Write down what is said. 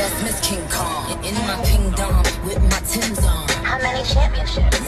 Yes, Miss King Kong. In my kingdom with my Tim's on. How many championships?